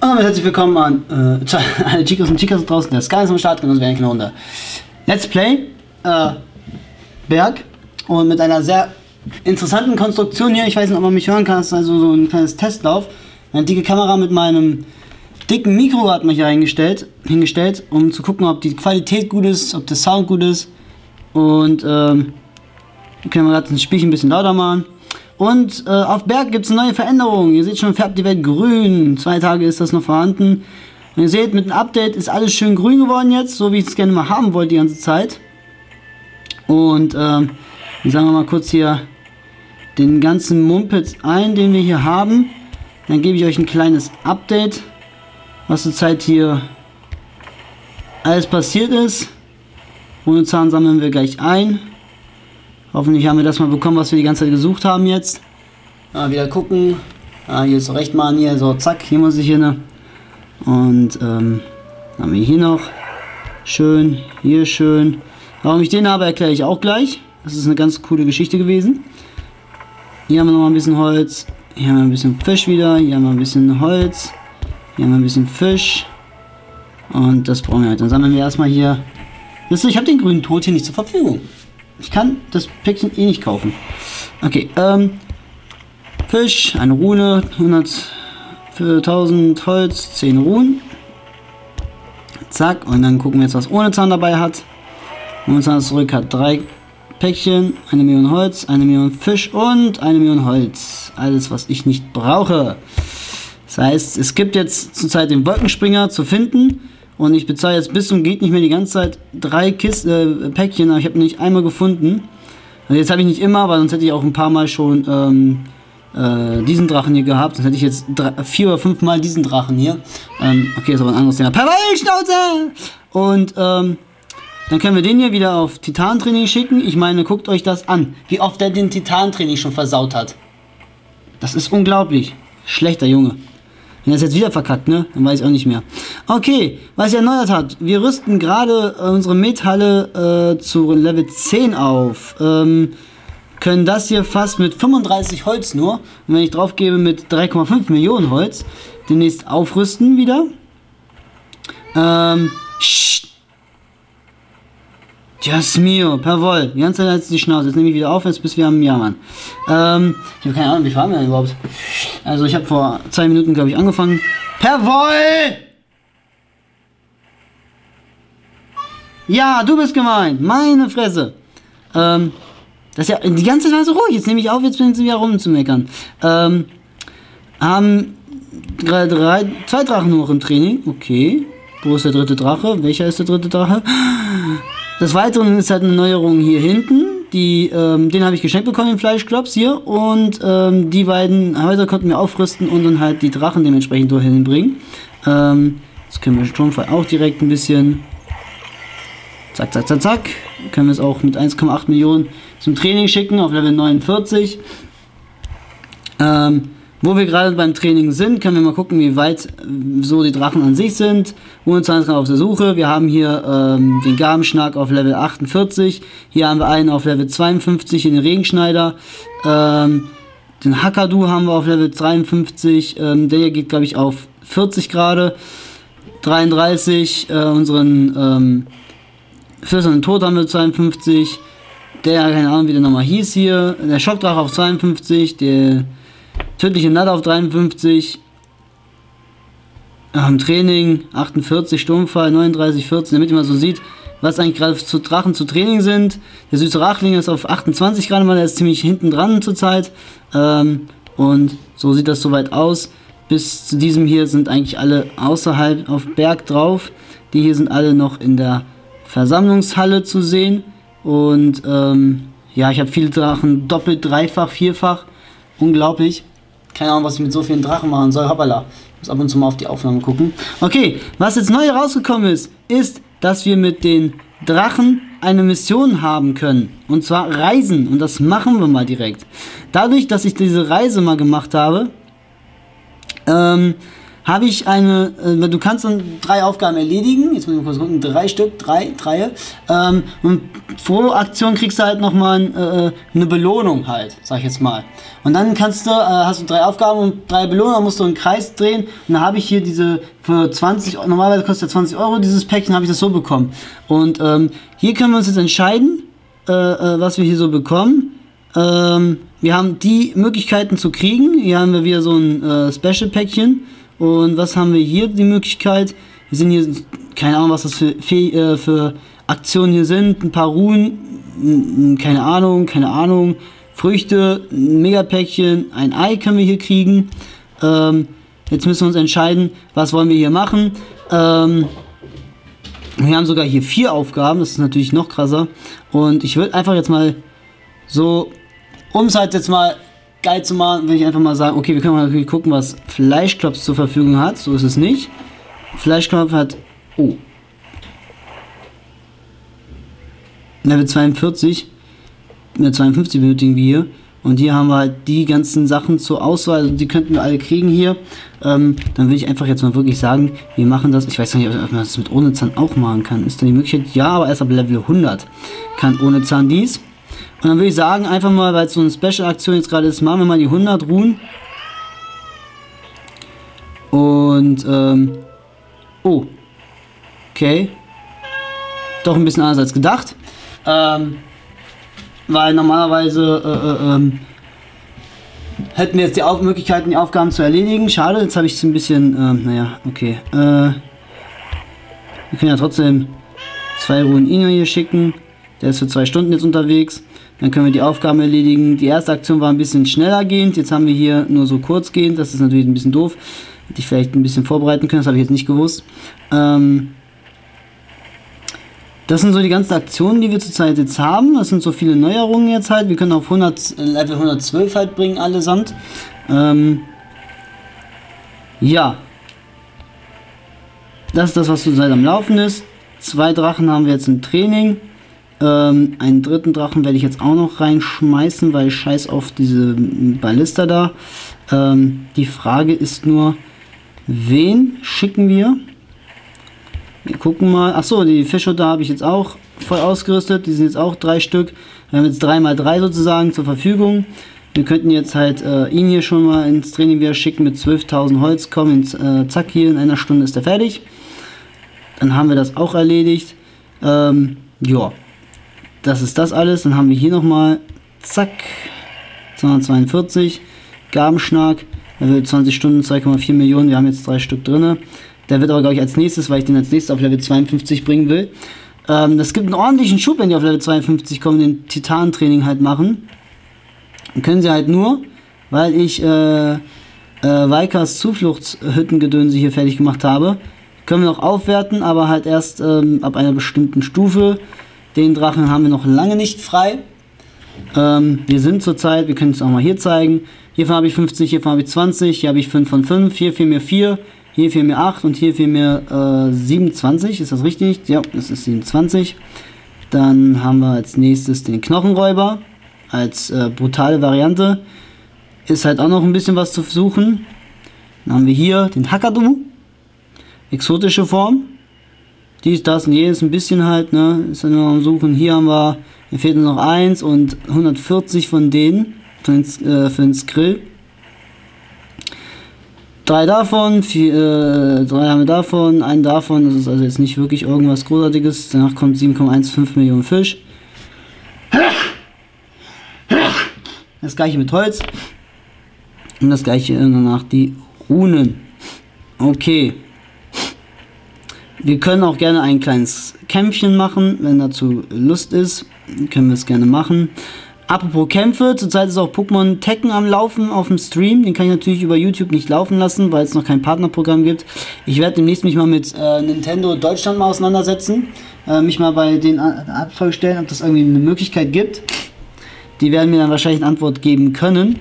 Und damit herzlich willkommen an äh, alle Chicos und Chicas draußen. Der Sky ist am Start, genauso wie eine Runde. Let's Play äh, Berg und mit einer sehr interessanten Konstruktion hier. Ich weiß nicht, ob man mich hören kann. Das ist also so ein kleines Testlauf. Eine dicke Kamera mit meinem dicken Mikro hat man hier hingestellt, hingestellt, um zu gucken, ob die Qualität gut ist, ob der Sound gut ist. Und ähm, können wir gerade das Spielchen ein bisschen lauter machen. Und äh, auf Berg gibt es neue Veränderungen. Ihr seht schon, färbt die Welt grün. Zwei Tage ist das noch vorhanden. Und ihr seht, mit dem Update ist alles schön grün geworden jetzt, so wie ich es gerne mal haben wollte die ganze Zeit. Und ähm, sagen wir mal kurz hier den ganzen Mumpitz ein, den wir hier haben. Dann gebe ich euch ein kleines Update, was zurzeit hier alles passiert ist. Ohne Zahn sammeln wir gleich ein. Hoffentlich haben wir das mal bekommen, was wir die ganze Zeit gesucht haben jetzt. Ja, wieder gucken. Ja, hier ist recht mal hier, so zack, hier muss ich hin. Ne? Und ähm, haben wir hier noch schön, hier schön. Warum ich den habe, erkläre ich auch gleich. Das ist eine ganz coole Geschichte gewesen. Hier haben wir noch mal ein bisschen Holz. Hier haben wir ein bisschen Fisch wieder. Hier haben wir ein bisschen Holz. Hier haben wir ein bisschen Fisch. Und das brauchen wir halt. Dann sammeln wir erstmal hier. Wisst ihr, ich habe den grünen Tod hier nicht zur Verfügung. Ich kann das Päckchen eh nicht kaufen. Okay, ähm, Fisch, eine Rune, 100 für 1000 Holz, 10 Runen. Zack, und dann gucken wir jetzt, was ohne Zahn dabei hat. Ohne Zahn zurück hat drei Päckchen, eine Million Holz, eine Million Fisch und eine Million Holz. Alles, was ich nicht brauche. Das heißt, es gibt jetzt zurzeit den Wolkenspringer zu finden. Und ich bezahle jetzt bis zum geht nicht mehr die ganze Zeit drei Kist, äh, Päckchen, aber ich habe nicht einmal gefunden. Also jetzt habe ich nicht immer, weil sonst hätte ich auch ein paar Mal schon ähm, äh, diesen Drachen hier gehabt. Sonst hätte ich jetzt drei, vier oder fünf Mal diesen Drachen hier. Ähm, okay, ist aber ein anderes Thema. Perwallschnauze! Und ähm, dann können wir den hier wieder auf Titan-Training schicken. Ich meine, guckt euch das an, wie oft er den Titan-Training schon versaut hat. Das ist unglaublich. Schlechter Junge. Wenn er es jetzt wieder verkackt, ne? Dann weiß ich auch nicht mehr. Okay, was er erneuert hat. Wir rüsten gerade unsere Methalle äh, zu Level 10 auf. Ähm, können das hier fast mit 35 Holz nur, und wenn ich drauf gebe mit 3,5 Millionen Holz, demnächst aufrüsten wieder. Ähm, Just mio, per Woll. Die ganze Zeit hat die Schnauze. Jetzt nehme ich wieder auf, jetzt bis wir am Jammern. Ähm, ich habe keine Ahnung, wie fahren wir denn überhaupt? Also ich habe vor zwei Minuten, glaube ich, angefangen. Woll! Ja, du bist gemeint. Meine Fresse. Ähm, das ist ja die ganze Zeit so ruhig. Jetzt nehme ich auf, jetzt bin ich wieder rumzumeckern. Ähm, haben drei, drei, zwei Drachen noch im Training. Okay. Wo ist der dritte Drache? Welcher ist der dritte Drache? Des Weiteren ist halt eine Neuerung hier hinten. Die, ähm, den habe ich geschenkt bekommen, den Fleischklops hier. Und ähm, die beiden Häuser konnten wir aufrüsten und dann halt die Drachen dementsprechend dorthin bringen. Ähm, das können wir Sturmfall auch direkt ein bisschen. Zack, zack, zack, zack. Können wir es auch mit 1,8 Millionen zum Training schicken auf Level 49. Ähm, wo wir gerade beim Training sind, können wir mal gucken, wie weit äh, so die Drachen an sich sind. Uhrenzahndrachen auf der Suche. Wir haben hier ähm, den Gabenschnack auf Level 48. Hier haben wir einen auf Level 52, den Regenschneider. Ähm, den Hakadu haben wir auf Level 53. Ähm, der hier geht, glaube ich, auf 40 Grad. 33. Äh, unseren ähm, Flüsternden Tod haben wir 52. Der, keine Ahnung, wie der nochmal hieß hier. Der Schockdrache auf 52. Der Tödliche Natter auf 53. Am Training 48, Sturmfall 39, 14, damit ihr mal so sieht, was eigentlich gerade zu Drachen zu Training sind. Der süße Rachling ist auf 28 gerade mal, der ist ziemlich hinten dran zurzeit. Ähm, und so sieht das soweit aus. Bis zu diesem hier sind eigentlich alle außerhalb auf Berg drauf. Die hier sind alle noch in der Versammlungshalle zu sehen. Und ähm, ja, ich habe viele Drachen doppelt, dreifach, vierfach. Unglaublich. Keine Ahnung, was ich mit so vielen Drachen machen soll. Hoppala. Ich muss ab und zu mal auf die Aufnahmen gucken. Okay, was jetzt neu rausgekommen ist, ist, dass wir mit den Drachen eine Mission haben können. Und zwar Reisen. Und das machen wir mal direkt. Dadurch, dass ich diese Reise mal gemacht habe, ähm, habe ich eine, äh, du kannst dann drei Aufgaben erledigen, jetzt muss ich mal kurz gucken, drei Stück, drei, drei, ähm, und pro Aktion kriegst du halt nochmal äh, eine Belohnung halt, sag ich jetzt mal. Und dann kannst du, äh, hast du drei Aufgaben und drei Belohnungen, musst du einen Kreis drehen und dann habe ich hier diese für 20, normalerweise kostet ja 20 Euro dieses Päckchen, habe ich das so bekommen. Und ähm, hier können wir uns jetzt entscheiden, äh, äh, was wir hier so bekommen. Ähm, wir haben die Möglichkeiten zu kriegen. Hier haben wir wieder so ein äh, Special-Päckchen. Und was haben wir hier die Möglichkeit? Wir sind hier, keine Ahnung, was das für, für, äh, für Aktionen hier sind. Ein paar Ruhen, keine Ahnung, keine Ahnung. Früchte, ein Megapäckchen, ein Ei können wir hier kriegen. Ähm, jetzt müssen wir uns entscheiden, was wollen wir hier machen. Ähm, wir haben sogar hier vier Aufgaben, das ist natürlich noch krasser. Und ich würde einfach jetzt mal so, um es halt jetzt mal geil zu machen, würde ich einfach mal sagen, okay, wir können mal natürlich gucken, was Fleischklops zur Verfügung hat. So ist es nicht. Fleischklopf hat, oh, Level 42, Level 52 benötigen wir hier. Und hier haben wir halt die ganzen Sachen zur Auswahl, also die könnten wir alle kriegen hier. Ähm, dann würde ich einfach jetzt mal wirklich sagen, wir machen das. Ich weiß nicht, ob man das mit ohne Zahn auch machen kann. Ist da die Möglichkeit? Ja, aber erst ab Level 100 kann ohne Zahn dies. Und dann würde ich sagen, einfach mal, weil es so eine Special-Aktion jetzt gerade ist, machen wir mal die 100 Ruhen. Und, ähm, oh, okay. Doch ein bisschen anders als gedacht. Ähm, weil normalerweise äh, äh, ähm, hätten wir jetzt die Auf Möglichkeiten, die Aufgaben zu erledigen. Schade, jetzt habe ich es ein bisschen, ähm, naja, okay. Äh, wir können ja trotzdem zwei Ruhen Ino hier schicken. Der ist für zwei Stunden jetzt unterwegs. Dann können wir die Aufgaben erledigen. Die erste Aktion war ein bisschen schneller gehend. Jetzt haben wir hier nur so kurz gehend. Das ist natürlich ein bisschen doof. Hätte ich vielleicht ein bisschen vorbereiten können. Das habe ich jetzt nicht gewusst. Ähm, das sind so die ganzen Aktionen, die wir zurzeit jetzt haben. Das sind so viele Neuerungen jetzt halt. Wir können auf 100, Level 112 halt bringen, allesamt. Ähm, ja. Das ist das, was zurzeit am Laufen ist. Zwei Drachen haben wir jetzt im Training. Ähm, einen dritten Drachen werde ich jetzt auch noch reinschmeißen, weil ich scheiß auf diese Ballista da. Ähm, die Frage ist nur, wen schicken wir? Wir gucken mal. Achso, die Fischhutter habe ich jetzt auch voll ausgerüstet. Die sind jetzt auch drei Stück. Wir haben jetzt 3x3 sozusagen zur Verfügung. Wir könnten jetzt halt äh, ihn hier schon mal ins Training wieder schicken mit 12.000 Holz. Komm, ins, äh, zack, hier in einer Stunde ist er fertig. Dann haben wir das auch erledigt. Ähm, ja, das ist das alles. Dann haben wir hier nochmal, zack, 242. Gabenschnack, er will 20 Stunden, 2,4 Millionen. Wir haben jetzt drei Stück drin. Der wird aber, glaube ich, als nächstes, weil ich den als nächstes auf Level 52 bringen will. Ähm, das gibt einen ordentlichen Schub, wenn die auf Level 52 kommen, den Titan-Training halt machen. Dann können sie halt nur, weil ich äh, äh, Vaikas Zufluchtshüttengedönse hier fertig gemacht habe. Können wir noch aufwerten, aber halt erst ähm, ab einer bestimmten Stufe. Den Drachen haben wir noch lange nicht frei. Ähm, wir sind zurzeit, wir können es auch mal hier zeigen. Hiervon habe ich 50, hiervon habe ich 20, hier habe ich 5 von 5, hier fehlen mir 4, hier fehlen mir 8 und hier fehlen mir äh, 27. Ist das richtig? Ja, das ist 27. Dann haben wir als nächstes den Knochenräuber als äh, brutale Variante. Ist halt auch noch ein bisschen was zu suchen. Dann haben wir hier den Hakadu. Exotische Form. Dies, das und jenes ein bisschen halt, ne? Ist dann noch am Suchen. Hier haben wir, mir fehlt nur noch eins und 140 von denen für den, äh, für den Skrill. Drei davon, vier, äh, drei haben wir davon, einen davon, das ist also jetzt nicht wirklich irgendwas Großartiges. Danach kommt 7,15 Millionen Fisch. Das gleiche mit Holz. Und das gleiche danach die Runen. Okay. Wir können auch gerne ein kleines Kämpfchen machen, wenn dazu Lust ist. Können wir es gerne machen. Apropos Kämpfe, zurzeit ist auch Pokémon Tekken am Laufen auf dem Stream. Den kann ich natürlich über YouTube nicht laufen lassen, weil es noch kein Partnerprogramm gibt. Ich werde demnächst mich mal mit äh, Nintendo Deutschland mal auseinandersetzen. Äh, mich mal bei den Abfrage stellen, ob das irgendwie eine Möglichkeit gibt. Die werden mir dann wahrscheinlich eine Antwort geben können.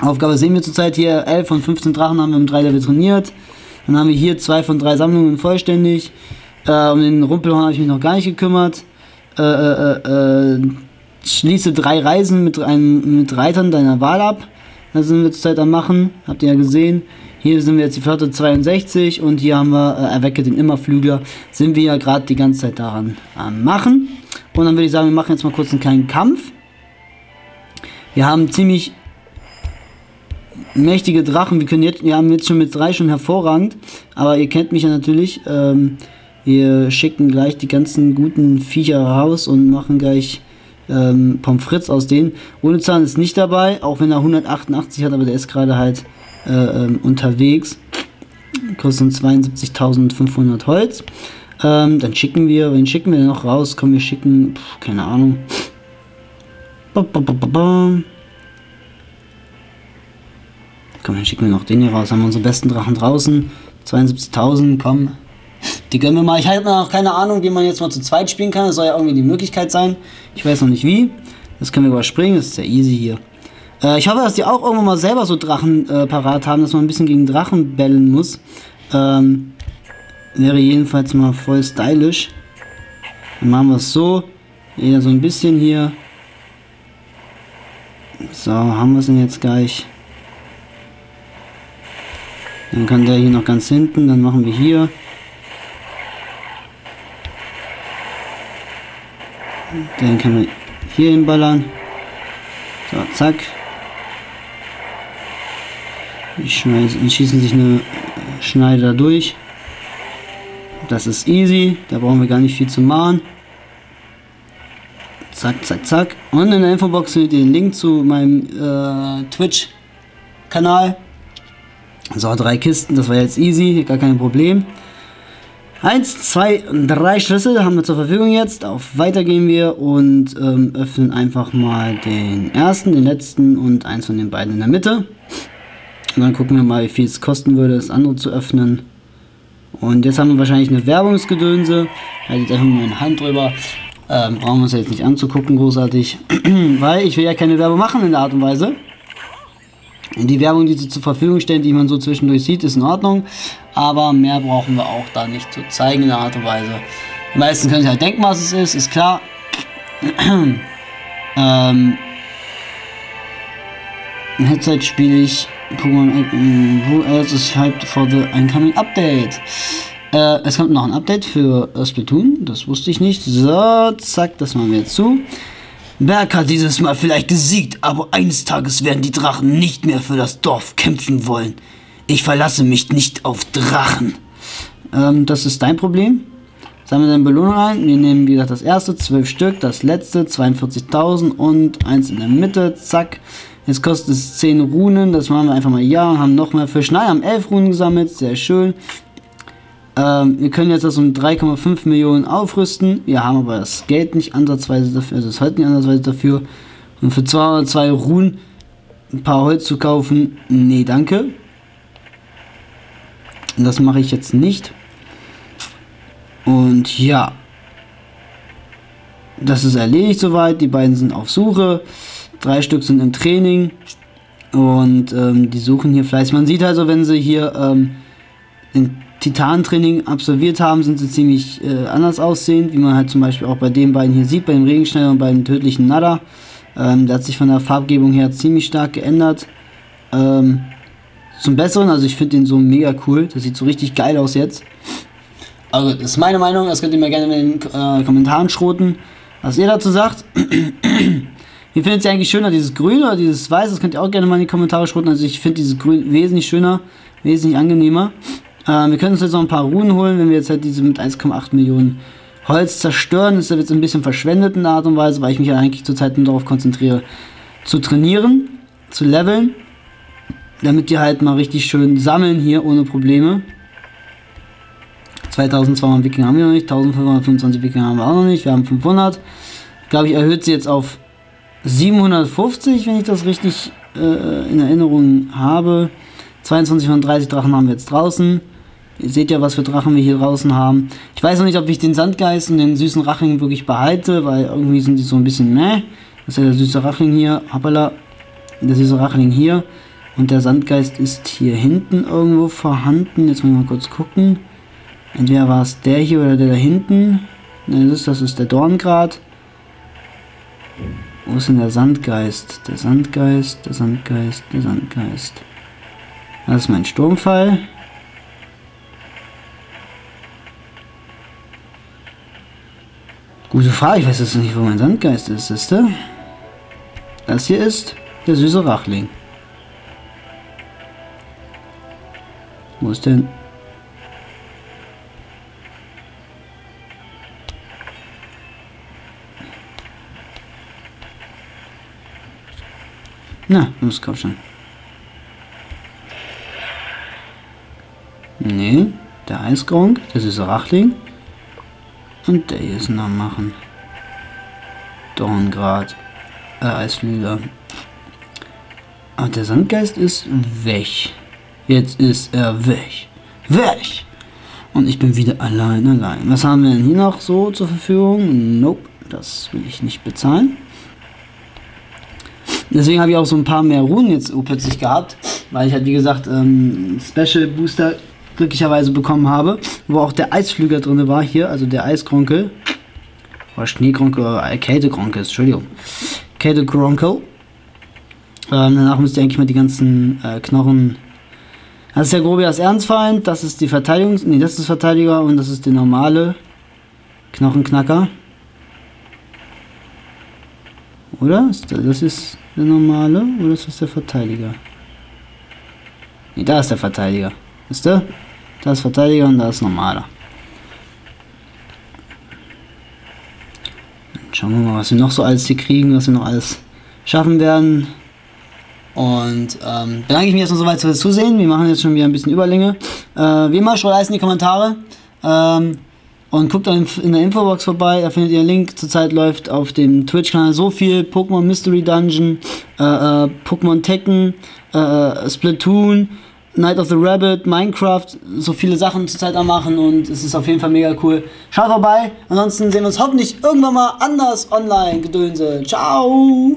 Aufgabe sehen wir zurzeit hier. 11 von 15 Drachen haben wir im 3 Level trainiert. Dann haben wir hier 2 von 3 Sammlungen vollständig. Äh, um den Rumpelhorn habe ich mich noch gar nicht gekümmert. Äh, äh, äh, äh Schließe drei Reisen mit, einem, mit Reitern deiner Wahl ab. Das sind wir zurzeit am machen. Habt ihr ja gesehen. Hier sind wir jetzt die Flotte 62 und hier haben wir äh, Erwecke den Immerflügler. Sind wir ja gerade die ganze Zeit daran am machen. Und dann würde ich sagen, wir machen jetzt mal kurz einen kleinen Kampf. Wir haben ziemlich mächtige Drachen. Wir können jetzt, wir haben jetzt schon mit drei schon hervorragend. Aber ihr kennt mich ja natürlich. Ähm, wir schicken gleich die ganzen guten Viecher raus und machen gleich ähm, Pommes frites aus denen. Ohne Zahn ist nicht dabei, auch wenn er 188 hat, aber der ist gerade halt äh, ähm, unterwegs. Kostet 72.500 Holz. Ähm, dann schicken wir, wen schicken wir noch raus? Komm, wir schicken, pf, keine Ahnung. Ba, ba, ba, komm, dann schicken wir noch den hier raus. Haben wir unsere besten Drachen draußen. 72.000, komm. Die gönnen wir mal. Ich habe noch keine Ahnung, wie man jetzt mal zu zweit spielen kann. Das soll ja irgendwie die Möglichkeit sein. Ich weiß noch nicht wie. Das können wir überspringen. Das ist ja easy hier. Äh, ich hoffe, dass die auch irgendwann mal selber so Drachen äh, parat haben, dass man ein bisschen gegen Drachen bellen muss. Ähm, wäre jedenfalls mal voll stylisch. Dann machen wir es so. Jeder so ein bisschen hier. So, haben wir es denn jetzt gleich. Dann kann der hier noch ganz hinten. Dann machen wir hier. Den können wir hier hinballern. So, zack. Die, schießen sich eine Schneider durch. Das ist easy. Da brauchen wir gar nicht viel zu machen. Zack, zack, zack. Und in der Infobox findet ihr den Link zu meinem äh, Twitch-Kanal. So, drei Kisten, das war jetzt easy, gar kein Problem. Eins, zwei, drei Schlüssel haben wir zur Verfügung jetzt. Auf Weiter gehen wir und ähm, öffnen einfach mal den ersten, den letzten und eins von den beiden in der Mitte. Und dann gucken wir mal, wie viel es kosten würde, das andere zu öffnen. Und jetzt haben wir wahrscheinlich eine Werbungsgedönse. Haltet einfach mal meine Hand drüber. Ähm, brauchen wir uns jetzt nicht anzugucken, großartig. Weil ich will ja keine Werbung machen in der Art und Weise. Die Werbung, die sie zur Verfügung stellen, die man so zwischendurch sieht, ist in Ordnung. Aber mehr brauchen wir auch da nicht zu zeigen in der Art und Weise. Die meisten können sich halt denken, was es ist, ist klar. ähm, Headset spiele ich Pokémon Who else is hyped for the incoming update? Äh, es kommt noch ein Update für Splatoon, das wusste ich nicht. So, zack, das machen wir jetzt zu. Berg hat dieses Mal vielleicht gesiegt, aber eines Tages werden die Drachen nicht mehr für das Dorf kämpfen wollen. Ich verlasse mich nicht auf Drachen. Ähm, das ist dein Problem. Sammeln wir deine Belohnung ein. Wir nehmen, wie gesagt, das erste, 12 Stück, das letzte, 42.000 und eins in der Mitte, zack. Jetzt kostet es 10 Runen, das machen wir einfach mal ja haben noch mehr Fisch. Nein, haben 11 Runen gesammelt, sehr schön. Ähm, wir können jetzt das um 3,5 Millionen aufrüsten. Wir haben aber das Geld nicht ansatzweise dafür, also das halten nicht ansatzweise dafür. Und für 202 Runen ein paar Holz zu kaufen, nee, danke. Das mache ich jetzt nicht. Und ja, das ist erledigt soweit. Die beiden sind auf Suche. Drei Stück sind im Training und ähm, die suchen hier fleißig. Man sieht also, wenn sie hier ähm, ein Titan-Training absolviert haben, sind sie ziemlich äh, anders aussehend, wie man halt zum Beispiel auch bei den beiden hier sieht, bei dem Regenschneider und beim tödlichen Nada. Ähm, der hat sich von der Farbgebung her ziemlich stark geändert. Ähm, zum Besseren, also ich finde den so mega cool. Das sieht so richtig geil aus jetzt. Also, das ist meine Meinung, das könnt ihr mir gerne in den äh, Kommentaren schroten, was ihr dazu sagt. Wie findet ihr eigentlich schöner, dieses Grün oder dieses Weiß? Das könnt ihr auch gerne mal in die Kommentare schreiben. Also ich finde dieses Grün wesentlich schöner, wesentlich angenehmer. Äh, wir können uns jetzt noch ein paar Runen holen, wenn wir jetzt halt diese mit 1,8 Millionen Holz zerstören. Ist das jetzt ein bisschen verschwendet in der Art und Weise, weil ich mich ja eigentlich zurzeit nur darauf konzentriere, zu trainieren, zu leveln. Damit die halt mal richtig schön sammeln hier ohne Probleme. 2200 Wikinger haben wir noch nicht, 1525 Wikinger haben wir auch noch nicht, wir haben 500. Ich glaube, ich erhöht sie jetzt auf 750, wenn ich das richtig äh, in Erinnerung habe. 22 von 30 Drachen haben wir jetzt draußen. Ihr seht ja, was für Drachen wir hier draußen haben. Ich weiß noch nicht, ob ich den Sandgeist und den süßen Rachling wirklich behalte, weil irgendwie sind die so ein bisschen meh. Das ist ja der süße Rachling hier. Hoppala. Der süße Rachling hier. Und der Sandgeist ist hier hinten irgendwo vorhanden. Jetzt muss ich mal kurz gucken. Entweder war es der hier oder der da hinten. Ne, das ist, das ist der Dorngrat. Wo ist denn der Sandgeist? Der Sandgeist, der Sandgeist, der Sandgeist. Das ist mein Sturmfall. Gute Frage, ich weiß jetzt nicht, wo mein Sandgeist ist, ist der? Das hier ist der süße Rachling. Wo ist denn? Na, los, komm schon. Nee, der Eisgronk, das ist Rachling. Und ist noch machen. Dorngrad. Äh, Eisflüger. Aber der Sandgeist ist weg. Jetzt ist er weg. Weg! Und ich bin wieder allein, allein. Was haben wir denn hier noch so zur Verfügung? Nope, das will ich nicht bezahlen. Deswegen habe ich auch so ein paar mehr Runen jetzt plötzlich gehabt, weil ich halt wie gesagt ähm, Special Booster glücklicherweise bekommen habe, wo auch der Eisflüger drin war hier, also der Eiskronkel. Oder Schneekronkel oder Kältekronkel, Entschuldigung. Kältekronkel. Ähm, danach müsst ihr eigentlich mal die ganzen äh, Knochen. Das ist der Grobias Ernstfeind, das ist die Verteidigungs. Nee, das ist Verteidiger und das ist der normale Knochenknacker. Oder? Das ist der normale oder ist das der Verteidiger? Nee, da ist der Verteidiger. Wisst ihr? Da ist Verteidiger und da ist normaler. Schauen wir mal, was wir noch so alles hier kriegen, was wir noch alles schaffen werden. Und ähm, bedanke ich mich erstmal soweit fürs Zusehen. Wir machen jetzt schon wieder ein bisschen Überlänge. Äh, wie immer, schreibt alles in die Kommentare. Ähm, und guckt dann in der Infobox vorbei, da findet ihr einen Link. Zurzeit läuft auf dem Twitch-Kanal so viel Pokémon Mystery Dungeon, äh, äh, Pokémon Tekken, äh, äh Splatoon, Night of the Rabbit, Minecraft, so viele Sachen zurzeit am machen und es ist auf jeden Fall mega cool. Schaut vorbei, ansonsten sehen wir uns hoffentlich irgendwann mal anders online, Gedönse. Ciao!